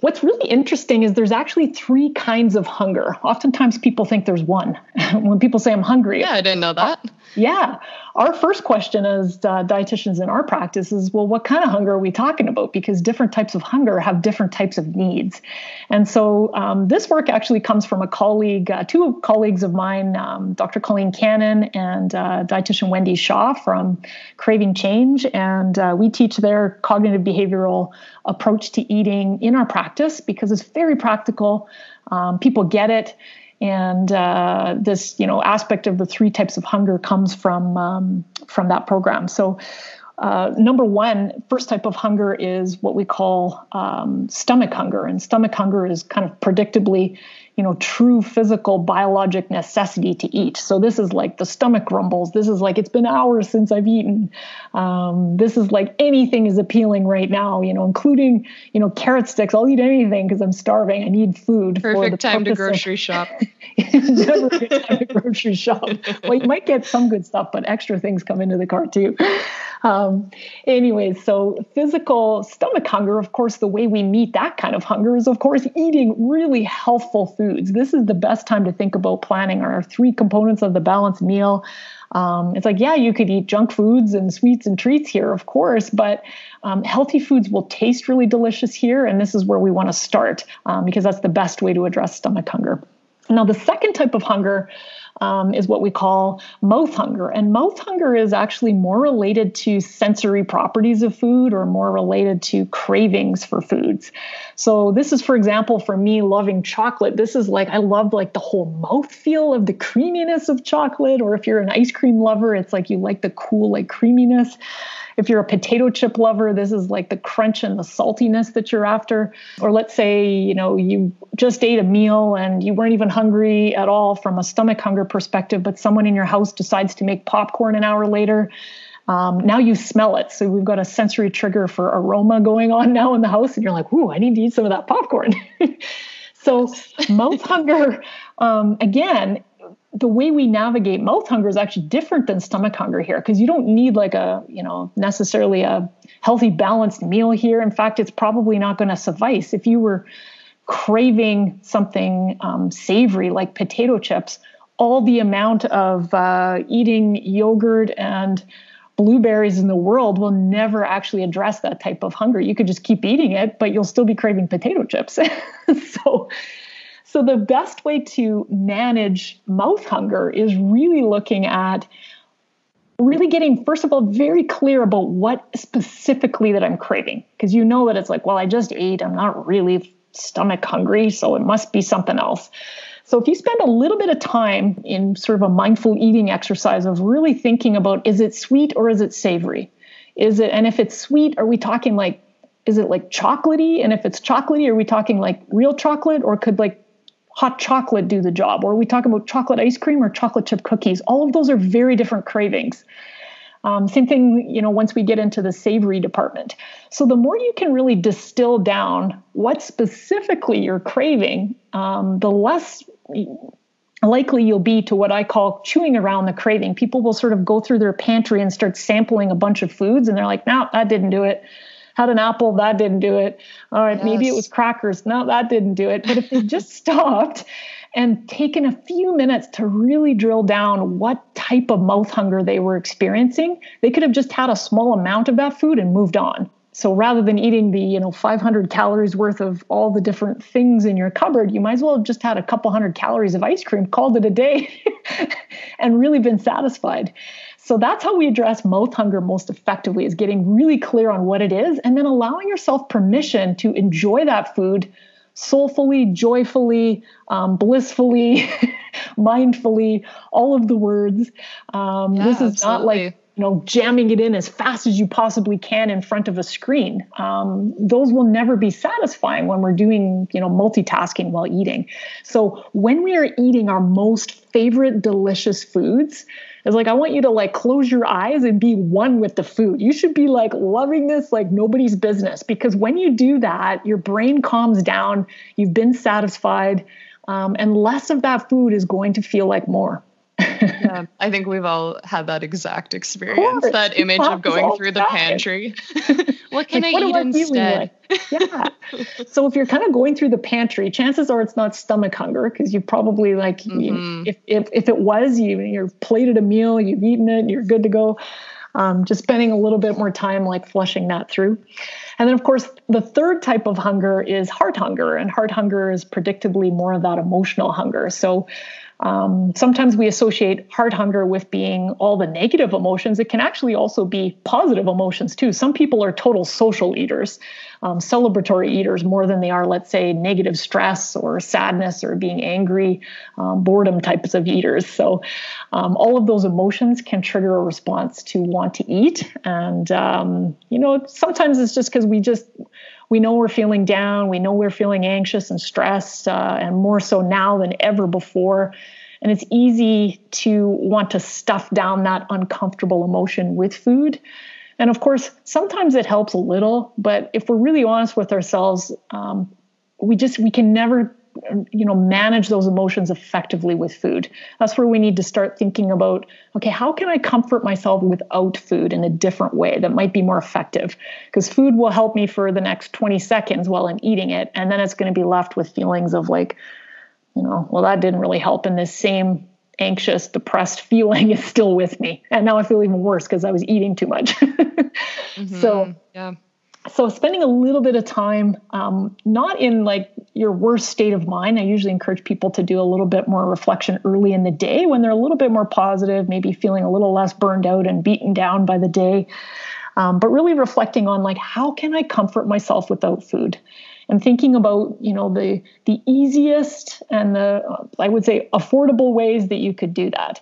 what's really interesting is there's actually three kinds of hunger. Oftentimes people think there's one. when people say I'm hungry. Yeah, I didn't know that. Yeah. Our first question as uh, dietitians in our practice is well, what kind of hunger are we talking about? Because different types of hunger have different types of needs. And so um, this work actually comes from a colleague, uh, two colleagues of mine, um, Dr. Colleen Cannon and uh, dietitian Wendy Shaw from Craving Change. And uh, we teach their cognitive behavioral approach to eating in our practice because it's very practical. Um, people get it and uh, this you know aspect of the three types of hunger comes from um, from that program. So uh, number one, first type of hunger is what we call um, stomach hunger, and stomach hunger is kind of predictably, you know, true physical biologic necessity to eat. So this is like the stomach rumbles. This is like it's been hours since I've eaten. Um, this is like anything is appealing right now, you know, including you know carrot sticks. I'll eat anything because I'm starving. I need food. Perfect time to grocery of, shop. never a good time to grocery shop. Well, you might get some good stuff, but extra things come into the cart too. Um, anyways, so physical stomach hunger, of course, the way we meet that kind of hunger is, of course, eating really healthful foods. This is the best time to think about planning our three components of the balanced meal. Um, it's like, yeah, you could eat junk foods and sweets and treats here, of course, but um, healthy foods will taste really delicious here. And this is where we want to start um, because that's the best way to address stomach hunger. Now, the second type of hunger um, is what we call mouth hunger. And mouth hunger is actually more related to sensory properties of food or more related to cravings for foods. So this is, for example, for me loving chocolate, this is like I love like the whole mouth feel of the creaminess of chocolate. Or if you're an ice cream lover, it's like you like the cool like creaminess. If you're a potato chip lover, this is like the crunch and the saltiness that you're after. Or let's say, you know, you just ate a meal and you weren't even hungry at all from a stomach hunger perspective, but someone in your house decides to make popcorn an hour later. Um, now you smell it. So we've got a sensory trigger for aroma going on now in the house, and you're like, ooh, I need to eat some of that popcorn. so mouth hunger, um, again, the way we navigate mouth hunger is actually different than stomach hunger here because you don't need like a you know necessarily a healthy balanced meal here in fact it's probably not going to suffice if you were craving something um, savory like potato chips all the amount of uh, eating yogurt and blueberries in the world will never actually address that type of hunger you could just keep eating it but you'll still be craving potato chips so so, the best way to manage mouth hunger is really looking at really getting, first of all, very clear about what specifically that I'm craving. Because you know that it's like, well, I just ate, I'm not really stomach hungry, so it must be something else. So, if you spend a little bit of time in sort of a mindful eating exercise of really thinking about is it sweet or is it savory? Is it, and if it's sweet, are we talking like, is it like chocolatey? And if it's chocolatey, are we talking like real chocolate or could like hot chocolate do the job? Or are we talking about chocolate ice cream or chocolate chip cookies? All of those are very different cravings. Um, same thing, you know, once we get into the savory department. So the more you can really distill down what specifically you're craving, um, the less likely you'll be to what I call chewing around the craving. People will sort of go through their pantry and start sampling a bunch of foods, and they're like, no, that didn't do it had an apple, that didn't do it. All right, yes. maybe it was crackers. No, that didn't do it. But if they just stopped and taken a few minutes to really drill down what type of mouth hunger they were experiencing, they could have just had a small amount of that food and moved on. So rather than eating the, you know, 500 calories worth of all the different things in your cupboard, you might as well have just had a couple hundred calories of ice cream, called it a day, and really been satisfied. So that's how we address mouth hunger most effectively is getting really clear on what it is and then allowing yourself permission to enjoy that food soulfully, joyfully, um, blissfully, mindfully, all of the words. Um, yeah, this is absolutely. not like you know jamming it in as fast as you possibly can in front of a screen. Um, those will never be satisfying when we're doing you know multitasking while eating. So when we are eating our most favorite delicious foods, it's like I want you to like close your eyes and be one with the food. You should be like loving this like nobody's business because when you do that, your brain calms down. You've been satisfied, um, and less of that food is going to feel like more. Yeah, I think we've all had that exact experience. That image of going through the pantry. what can like, I what eat I instead? like? Yeah. so if you're kind of going through the pantry, chances are it's not stomach hunger because you probably like you- Mhm. if, if if it was you you've plated a meal, you've eaten it, you're good to go. Um, just spending a little bit more time like flushing that through. And then, of course, the third type of hunger is heart hunger, and heart hunger is predictably more of that emotional hunger. So um, sometimes we associate heart hunger with being all the negative emotions. It can actually also be positive emotions too. Some people are total social eaters, um, celebratory eaters more than they are, let's say, negative stress or sadness or being angry, um, boredom types of eaters. So um, all of those emotions can trigger a response to want to eat. And, um, you know, sometimes it's just because we just, we know we're feeling down, we know we're feeling anxious and stressed, uh, and more so now than ever before. And it's easy to want to stuff down that uncomfortable emotion with food. And of course, sometimes it helps a little, but if we're really honest with ourselves, um, we just we can never you know manage those emotions effectively with food that's where we need to start thinking about okay how can i comfort myself without food in a different way that might be more effective because food will help me for the next 20 seconds while i'm eating it and then it's going to be left with feelings of like you know well that didn't really help and this same anxious depressed feeling is still with me and now i feel even worse because i was eating too much so Mhm. yeah. So spending a little bit of time um, not in like your worst state of mind. I usually encourage people to do a little bit more reflection early in the day when they're a little bit more positive maybe feeling a little less burned out and beaten down by the day. Um, but really reflecting on like how can i comfort myself without food? And thinking about you know the the easiest and the i would say affordable ways that you could do that